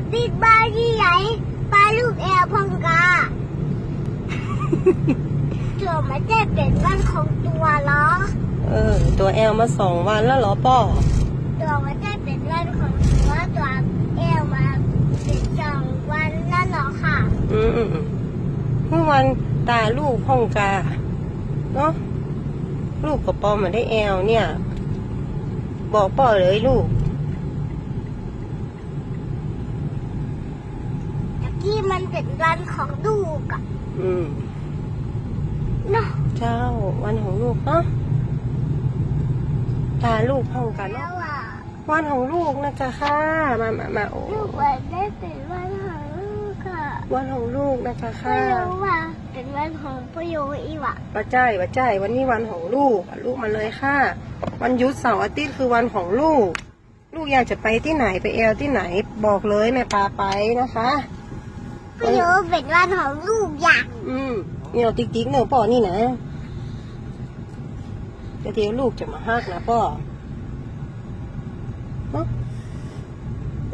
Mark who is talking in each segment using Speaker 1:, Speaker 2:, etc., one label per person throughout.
Speaker 1: จะปิดบ้านที่ไหนปลาลูกแอลพองกาเดี๋ยวมันจะเป็นบ้านของตัวเหรอ
Speaker 2: เออ ตัวแอลมาสองวันแล้วเหรอป้อ
Speaker 1: เดี๋ยวมันจะเป็นบ้านของตัวตัวแอลมาเป็นสองวันแล้วเหรอค่ะ
Speaker 2: อืมอืมอืมเมื่อวันตาลูกห้องกาเนาะลูกกับปอมาได้แอลเนี่ย บอกป้อเลยลูก
Speaker 1: ตะกี้มันเป็นวันของลูกอะ
Speaker 2: อืม
Speaker 1: เนาะ
Speaker 2: เจ้าวันของลูกเนาะตาลูกห้องกัน
Speaker 1: แล้
Speaker 2: เนาะ
Speaker 1: วอะ
Speaker 2: วันของลูกนะจ๊ะค่ะ มามามาโอ้
Speaker 1: ลูกวันได้เป็นวันของลูกค่ะ
Speaker 2: วันของลูกนะจ๊ะ
Speaker 1: ไม่
Speaker 2: ค่ะ
Speaker 1: รู้ว่าเป็นวันของพ่อโยอีวะ
Speaker 2: ป้าใจป้าใจวันนี้วันของลูกอะลูกมาเลยค่ะ วันหยุดเสาร์อาทิตย์คือวันของลูก ลูกอยากจะไปที่ไหนไปแอลที่ไหนบอกเลยแม่พาไปนะคะ
Speaker 1: พ่อโยเป็นวันของลูกอยาก
Speaker 2: อืมเนี่ยเอาติ๊กติ๊กเนอะป่อนี่นะเดี๋ยวเดี๋ยวลูกจะมาฮักนะป่อเนาะ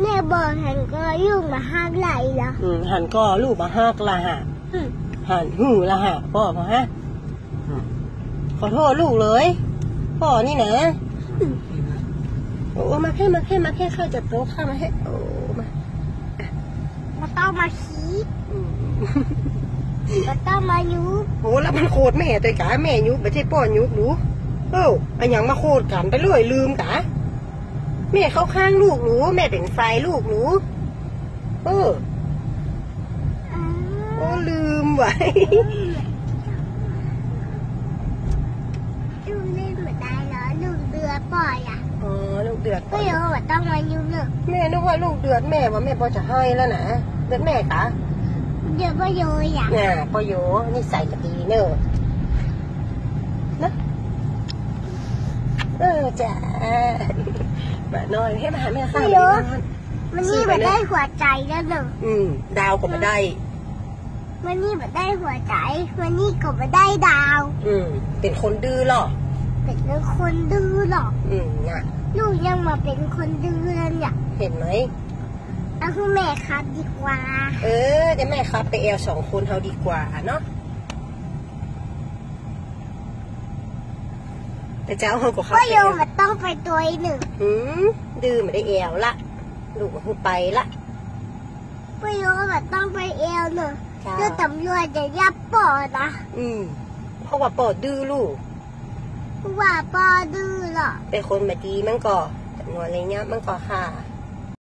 Speaker 1: แม่บอกฉันก็ยุ่งมาห้ามไหลเหรอ
Speaker 2: อืมหันก็ลูกมาฮักละฮะ
Speaker 1: อืม
Speaker 2: หันหูละฮะป่อมาฮะอืมขอโทษลูกเลยป่อนี่นะโอ้มาแค่มาแค่มาแค่ข้าจะโต๊ะข้ามาให้โอ้มา
Speaker 1: มาต้องมาคิด
Speaker 2: อืม
Speaker 1: มาต้องมายุบ
Speaker 2: โหแล้วมันโคตรแม่ตัวกะแม่ยุบไม่ใช่ป้อยุบหนูเอ้าอันยังมาโคตรกันไปเลยลืมกะแม่เข้าข้างลูกหนูแม่เป็นไฟลูกหนูเออ
Speaker 1: อ้า
Speaker 2: โอ้ลืมไว้
Speaker 1: ลูกเล่นเหมือนได้เหรอลูกเรือปล่อยอะ
Speaker 2: อ๋อลูกเดือด
Speaker 1: พ่อโยว่าต้องมายุบเนอะ
Speaker 2: แม่นึกว่าลูกเดือดแม่ว่าแม่พอจะให้แล้วนะ เดือดแม่กะ
Speaker 1: เดี๋ยวพ่อโยอยาก
Speaker 2: น่ะพอโยนี่ใส่กะดีเนอะนะเออจ้ามาหน่อยให้มาหาแม่ข้าว
Speaker 1: มันนี่มันได้หัวใจแล้วเนอะ
Speaker 2: อืม ดาวก็มาได้
Speaker 1: มันนี่มันได้หัวใจ มันนี่ก็มาได้ดาว
Speaker 2: อืม เป็นคนดื้อหรอ
Speaker 1: เป็นคนดื้อหรอก
Speaker 2: อืมน่ะ
Speaker 1: ลูกยังมาเป็นคนดื้อแล้วเนี่ย
Speaker 2: เห็นไหม
Speaker 1: เอาคุณแม่ครับดีกว่า
Speaker 2: เออเดี๋ยวแม่ครับไปแอลสองคนเขาดีกว่าเนาะแต่เจ้าเขาก็เขา
Speaker 1: พ่อ
Speaker 2: ไป
Speaker 1: โย
Speaker 2: แอล
Speaker 1: มันต้องไปตัวอีกหนึ่ง
Speaker 2: หืมดื้อไม่ได้แอลละลูกก็คือไปละ
Speaker 1: พ่อโยมันต้องไปเอวหนึ่ง
Speaker 2: จ้า
Speaker 1: เพื่อตำรวจจะยับปอดนะ
Speaker 2: อืมเพราะว่าปอดดื้อลูก
Speaker 1: เพราะว่าปอดื้อหรอก
Speaker 2: เป็นคนมาดีมันก็จำนวนอะไรเงี้ยมันก็ค่ะ